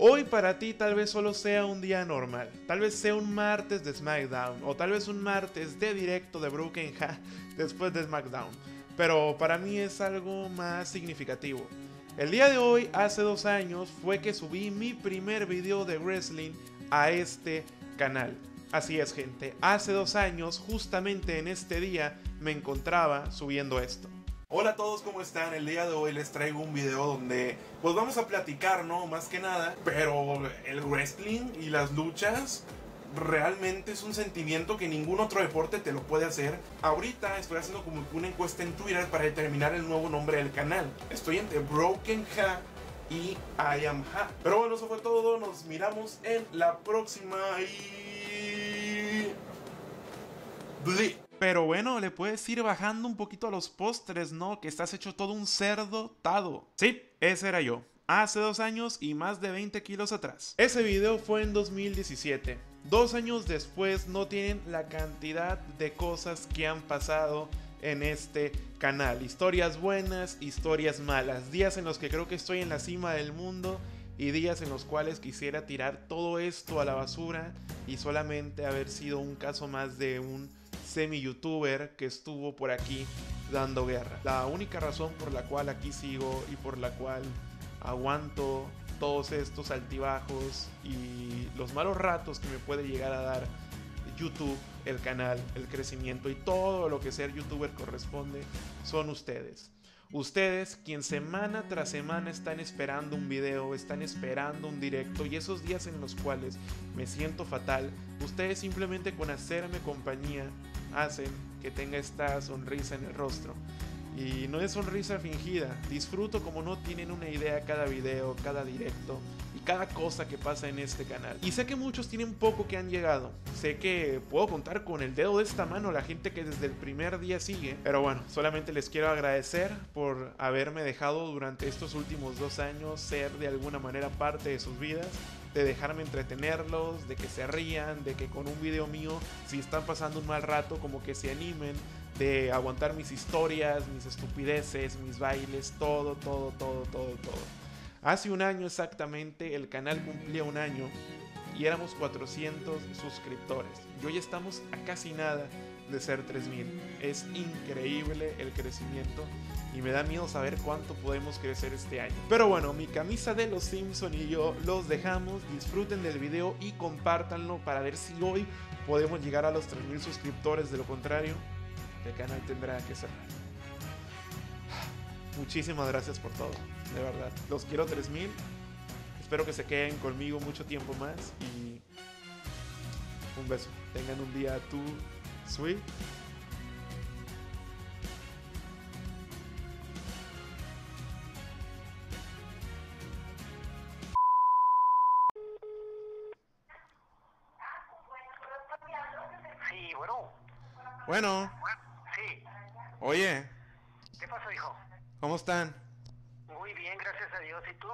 Hoy para ti tal vez solo sea un día normal, tal vez sea un martes de SmackDown o tal vez un martes de directo de Broken después de SmackDown, pero para mí es algo más significativo. El día de hoy, hace dos años, fue que subí mi primer video de wrestling a este canal. Así es gente, hace dos años, justamente en este día, me encontraba subiendo esto. Hola a todos, ¿cómo están? El día de hoy les traigo un video donde pues vamos a platicar, ¿no? Más que nada, pero el wrestling y las luchas realmente es un sentimiento que ningún otro deporte te lo puede hacer. Ahorita estoy haciendo como una encuesta en Twitter para determinar el nuevo nombre del canal. Estoy entre Broken Ha y I Am Ha. Pero bueno, eso fue todo. Nos miramos en la próxima y... Pero bueno, le puedes ir bajando un poquito a los postres, ¿no? Que estás hecho todo un cerdo tado. Sí, ese era yo. Hace dos años y más de 20 kilos atrás. Ese video fue en 2017. Dos años después no tienen la cantidad de cosas que han pasado en este canal. Historias buenas, historias malas. Días en los que creo que estoy en la cima del mundo y días en los cuales quisiera tirar todo esto a la basura y solamente haber sido un caso más de un semi-youtuber que estuvo por aquí dando guerra. La única razón por la cual aquí sigo y por la cual aguanto todos estos altibajos y los malos ratos que me puede llegar a dar YouTube, el canal, el crecimiento y todo lo que ser youtuber corresponde son ustedes. Ustedes, quien semana tras semana están esperando un video, están esperando un directo y esos días en los cuales me siento fatal, ustedes simplemente con hacerme compañía hacen que tenga esta sonrisa en el rostro. Y no es sonrisa fingida, disfruto como no tienen una idea cada video, cada directo y cada cosa que pasa en este canal. Y sé que muchos tienen poco que han llegado, sé que puedo contar con el dedo de esta mano la gente que desde el primer día sigue, pero bueno, solamente les quiero agradecer por haberme dejado durante estos últimos dos años ser de alguna manera parte de sus vidas de dejarme entretenerlos, de que se rían, de que con un video mío, si están pasando un mal rato, como que se animen, de aguantar mis historias, mis estupideces, mis bailes, todo, todo, todo, todo, todo. Hace un año exactamente el canal cumplía un año y éramos 400 suscriptores. Y hoy estamos a casi nada de ser 3000. Es increíble el crecimiento y me da miedo saber cuánto podemos crecer este año. Pero bueno, mi camisa de los Simpson y yo los dejamos. Disfruten del video y compártanlo para ver si hoy podemos llegar a los 3000 suscriptores. De lo contrario, el canal tendrá que cerrar. Muchísimas gracias por todo, de verdad. Los quiero 3000. Espero que se queden conmigo mucho tiempo más y un beso. Tengan un día tú sweet. Sí, bueno. Bueno, Sí. oye, ¿Qué pasó, hijo? ¿cómo están? Muy bien, gracias a Dios. ¿Y tú?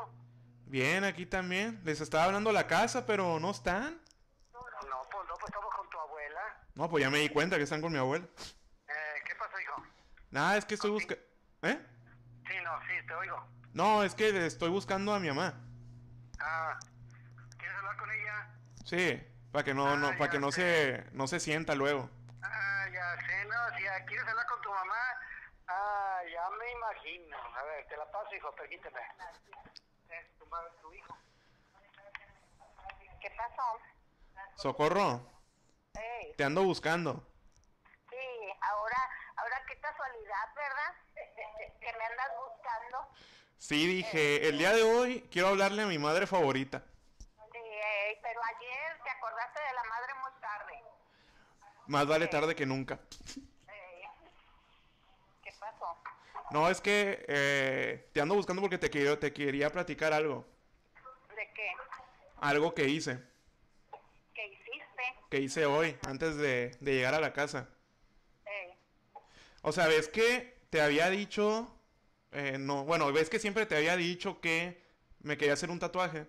Bien, aquí también. Les estaba hablando a la casa, pero no están. No, pues no, pues estamos con tu abuela. No, pues ya me di cuenta que están con mi abuela. Eh, ¿Qué pasó, hijo? Nada, es que estoy buscando... ¿Eh? Sí, no, sí, te oigo. No, es que estoy buscando a mi mamá. Ah, ¿quieres hablar con ella? Sí, para que no, Ah, no, para que no se, no se sienta luego. Ah, ya sé, no, si ya quieres hablar con tu mamá. Ah, ya me imagino. A ver, te la paso, hijo, permíteme. Es tu madre, tu hijo. ¿Qué pasó? Socorro, Te ando buscando. sí, ahora, ahora qué casualidad, ¿verdad? Que me andas buscando. Sí, dije, el día de hoy quiero hablarle a mi madre favorita. Sí, ey, pero ayer te acordaste de la madre muy tarde. Más vale tarde que nunca. ¿Qué pasó? No, es que eh, te ando buscando porque te, quiero, te quería platicar algo. ¿De qué? Algo que hice. Que hice hoy, antes de, de llegar a la casa. Ey, O sea, ves que te había dicho... eh, no, bueno, ves que siempre te había dicho que me quería hacer un tatuaje.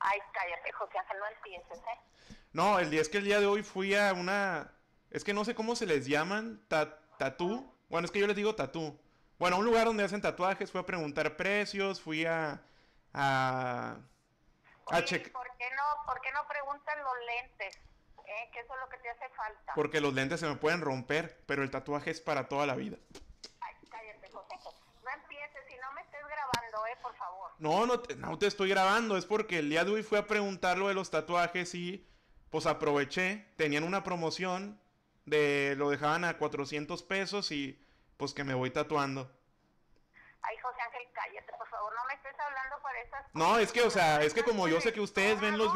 ay, cállate, José Ángel, no empieces, ¿eh? No, el día es que el día de hoy fui a una... Es que no sé cómo se les llaman, ta- tatú. Bueno, es que yo les digo tatú. Bueno, a un lugar donde hacen tatuajes, fui a preguntar precios, fui a a Oye, checar. ¿por qué no, por qué no preguntan los lentes? ¿Eh? Que eso es lo que te hace falta. Porque los lentes se me pueden romper, pero el tatuaje es para toda la vida. Ay, cállate, José. No empieces, si no me estés grabando, ¿eh? Por favor. No, no te, no te estoy grabando, es porque el día de hoy fui a preguntar lo de los tatuajes y pues aproveché, tenían una promoción de lo dejaban a 400 pesos y pues que me voy tatuando. Ay, José hablando por esas No, es que, o sea, es que como yo sé que ustedes ven los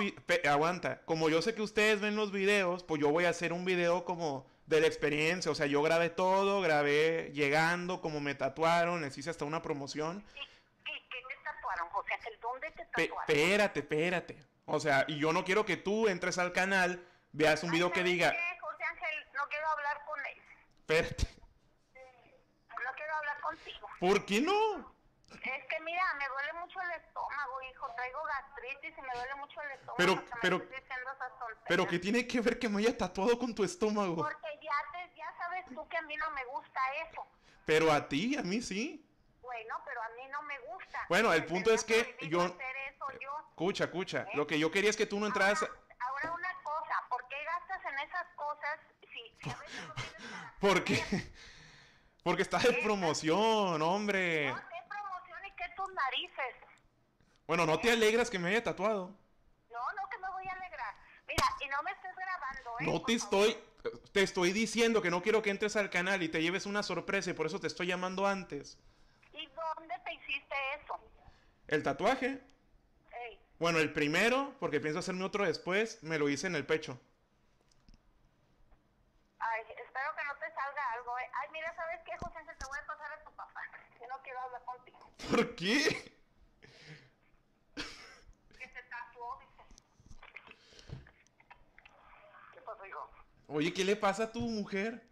aguanta, como yo sé que ustedes ven los videos, pues yo voy a hacer un video como de la experiencia, o sea, yo grabé todo, grabé llegando, como me tatuaron, les hice hasta una promoción. ¿Y qué, qué te tatuaron, José Ángel? ¿Dónde te tatuaron? espérate, espérate. O sea, y yo no quiero que tú entres al canal, veas un Ay, video que ¿sabes diga, qué, José Ángel, no quiero hablar con él. espérate, No quiero hablar contigo. ¿por qué no? Es que mira, me duele mucho el estómago, hijo. Traigo gastritis y me duele mucho el estómago. Pero- que pero-. Pero ¿qué tiene que ver que me haya tatuado con tu estómago? Porque ya, te, ya sabes tú que a mí no me gusta eso. Pero a ti, a mí sí. Bueno, pero a mí no me gusta. Bueno, el punto es que yo- hacer eso yo. Escucha, escucha. ¿Eh? Lo que yo quería es que tú no entraras... Ahora, ahora una cosa, ¿por qué gastas en esas cosas si, si a veces no tienes Porque... comer? Porque está de promoción, hombre. No, qué promoción y qué tus narices. Bueno, ¿no te alegras que me haya tatuado? No, no, que me voy a alegrar. Mira, y no me estés grabando, ¿eh? No te estoy... Te estoy diciendo que no quiero que entres al canal y te lleves una sorpresa y por eso te estoy llamando antes. ¿Y dónde te hiciste eso? El tatuaje, bueno, el primero, porque pienso hacerme otro después, me lo hice en el pecho. ay, espero que no te salga algo, ¿eh? Ay, mira, ¿sabes qué, José? Ángel? Te voy a pasar a tu papá. Que no quiero hablar contigo. ¿Por qué? Que se tatuó, dice. ¿Qué pasó, hijo? Oye, ¿qué le pasa a tu mujer?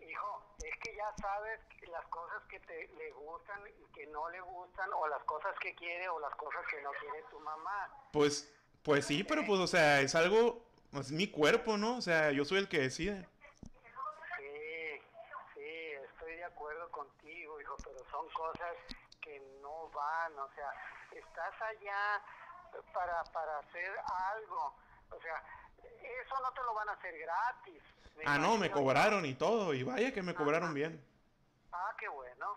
Hijo, es que ya sabes las cosas que te le gustan y que no le gustan, o las cosas que quiere o las cosas que no quiere tu mamá. Pues, pues sí, pero pues, o sea, es algo, es mi cuerpo, ¿no? O sea, yo soy el que decide. Sí, sí, estoy de acuerdo contigo, hijo, pero son cosas que no van, o sea, estás allá para, para hacer algo, o sea, eso no te lo van a hacer gratis. Ah, no, me cobraron y todo, y vaya que me cobraron bien. Ah, qué bueno.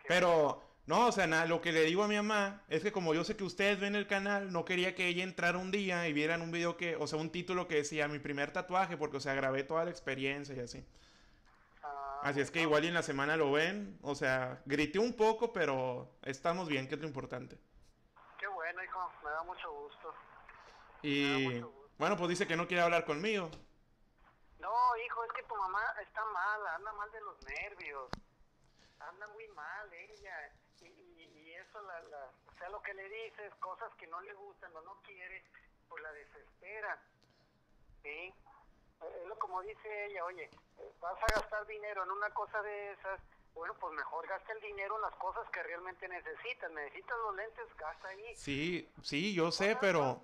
qué Pero, no, o sea, nada, lo que le digo a mi mamá es que como yo sé que ustedes ven el canal, no quería que ella entrara un día y vieran un video que, o sea, un título que decía mi primer tatuaje, porque, o sea, grabé toda la experiencia y así. Ah, Así es que igual y en la semana lo ven, o sea, grité un poco, pero estamos bien, que es lo importante. Qué bueno, hijo, me da mucho gusto. Y, mucho gusto. Bueno, pues dice que no quiere hablar conmigo. No, hijo, es que tu mamá está mal, anda mal de los nervios. Anda muy mal ella. Y, y, y eso, la, la, o sea, lo que le dices, cosas que no le gustan o no quiere, pues la desespera. ¿Sí? Eh, Es lo como dice ella, oye, eh, vas a gastar dinero en una cosa de esas, bueno, pues mejor gasta el dinero en las cosas que realmente necesitas. Necesitas los lentes, gasta ahí. Sí, sí, yo sé, pero,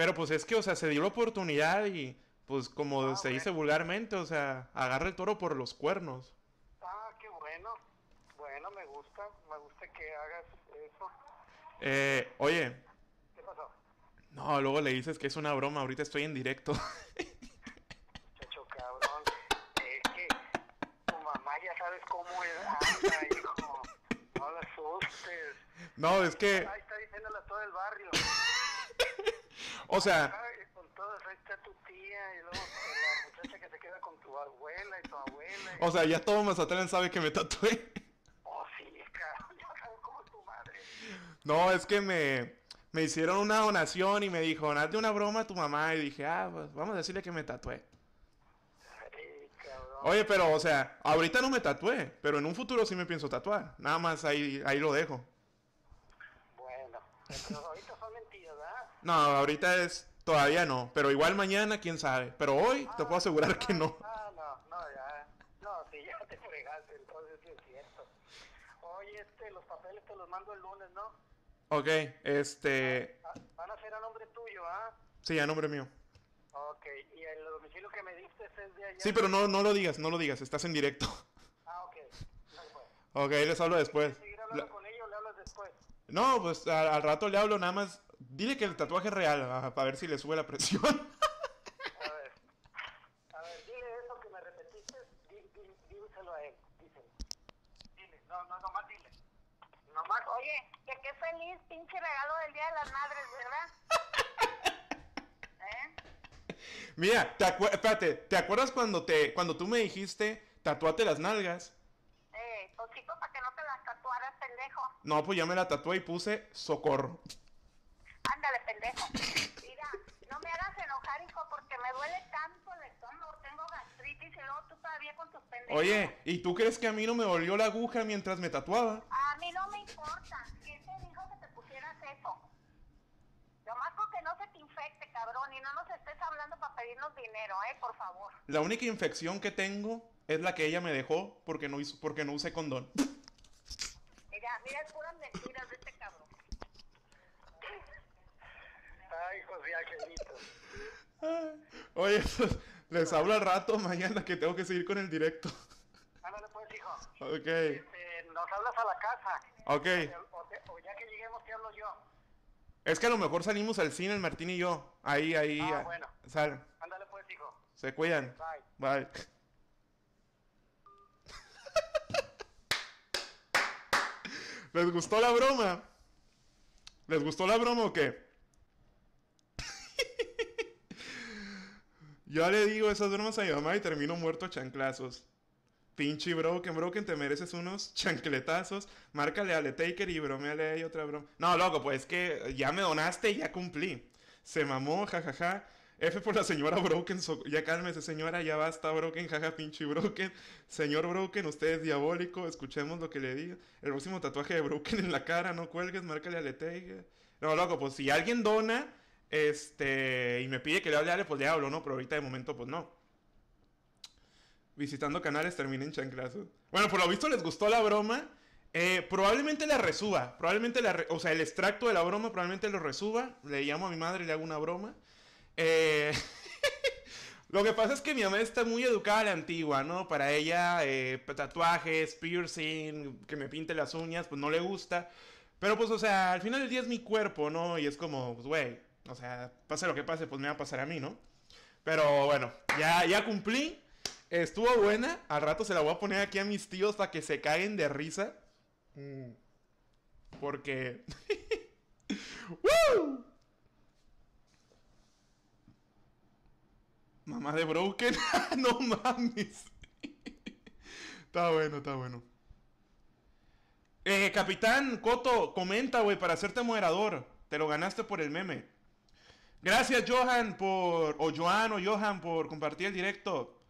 pero pues es que, o sea, se dio la oportunidad y, pues como Ah, se dice bueno. vulgarmente, o sea, agarra el toro por los cuernos. Ah, qué bueno. Bueno, me gusta, me gusta que hagas eso. Eh, oye, ¿Qué pasó? no, luego le dices que es una broma, ahorita estoy en directo. Muchacho cabrón. Es que tu mamá ya sabes cómo anda, hijo. No la asustes. No, es que, Ahí está diciéndole a todo el barrio. O sea, Ay, con todos, ahí está tu tía y luego la muchacha que se queda con tu abuela y tu abuela. y- o sea, ya todo Mazatlán sabe que me tatué. Oh, sí, cabrón, ya tu madre. No, es que me, me hicieron una donación y me dijo, hazle una broma a tu mamá. Y dije, ah, pues vamos a decirle que me tatué. Ay, cabrón. Oye, pero, o sea, ahorita no me tatué, pero en un futuro sí me pienso tatuar. Nada más ahí, ahí lo dejo. Bueno, pero ahorita. No, ahorita es, todavía no, pero igual mañana, quién sabe. Pero hoy te puedo asegurar que no. Ah, no, no, ya. No, sí, ya te fregaste, entonces sí es cierto. Oye, este, los papeles te los mando el lunes, ¿no? Ok, este, Ah, Van a ser a nombre tuyo, ¿ah? sí, a nombre mío. Ok, y el domicilio que me diste es de allá. Sí, pero no, no lo digas, no lo digas, estás en directo. Ah, ok. No. Ok, les hablo después. ¿Seguir hablando La- con ellos o le hablas después? No, pues al, al rato le hablo, nada más Dile que el tatuaje es real, ah, para ver si le sube la presión. A ver, a ver, dile eso que me repetiste, díselo a él, díselo. Dile, no, no, nomás dile. Nomás, Oye, que qué feliz pinche regalo del Día de las Madres, ¿verdad? ¿Eh? Mira, te espérate, ¿te acuerdas cuando te cuando tú me dijiste tatuate las nalgas? Eh, pues chico, para que no te las tatuaras, pendejo. No, pues ya me la tatué y puse socorro. Pendejo. Mira, no me hagas enojar, hijo, porque me duele tanto el estómago. Tengo gastritis y luego tú todavía con tus pendejos. Oye, ¿y tú crees que a mí no me dolió la aguja mientras me tatuaba? A mí no me importa. ¿Quién te dijo que te pusieras eso? Nomás con que no se te infecte, cabrón, y no nos estés hablando para pedirnos dinero, ¿eh? Por favor. La única infección que tengo es la que ella me dejó porque no hizo, porque no usé condón. Mira, mira, es puras mentiras de este cabrón. Ay, José Angelito. Oye, pues, les hablo al rato mañana que tengo que seguir con el directo. Ándale pues, hijo. Ok, Este, nos hablas a la casa. ok. O, te- o ya que lleguemos te hablo yo. Es que a lo mejor salimos al cine, el Martín y yo. Ahí, ahí. Ah, bueno. Sal. Ándale pues, hijo. Se cuidan. Bye. Bye. ¿Les gustó la broma? ¿Les gustó la broma o qué? Yo le digo esas bromas a mi mamá y termino muerto a chanclazos. Pinche Broken, Broken, te mereces unos chancletazos. Márcale a Le Taker y bromeale ahí otra broma. No, loco, pues es que ya me donaste y ya cumplí. Se mamó, jajaja. F por la señora Broken. ya cálmese, señora, ya basta, Broken, jaja, pinche Broken. Señor Broken, usted es diabólico. Escuchemos lo que le diga. El próximo tatuaje de Broken en la cara, no cuelgues, márcale a Le Taker. No, loco, pues si alguien dona, este, y me pide que le hable, a Ale, pues le hablo, ¿no? Pero ahorita de momento, pues no visitando canales termina en chanclazos. Bueno, por lo visto les gustó la broma. Eh, probablemente la resuba. Probablemente la... o sea, el extracto de la broma probablemente lo resuba. Le llamo a mi madre y le hago una broma. Eh, lo que pasa es que mi mamá está muy educada a la antigua, ¿no? Para ella, eh, tatuajes, piercing, que me pinte las uñas, pues no le gusta. Pero pues, o sea, al final del día es mi cuerpo, ¿no? Y es como, pues, güey, o sea, pase lo que pase, pues me va a pasar a mí, ¿no? Pero bueno, ya, ya cumplí. Estuvo buena. Al rato se la voy a poner aquí a mis tíos para que se caen de risa. Mm. Porque... ¡Woo! Mamá de Broken. no mames. está bueno, está bueno. Eh, Capitán Coto, comenta, güey, para hacerte moderador. Te lo ganaste por el meme. Gracias, Johan, por. O Joan o Johan, por compartir el directo.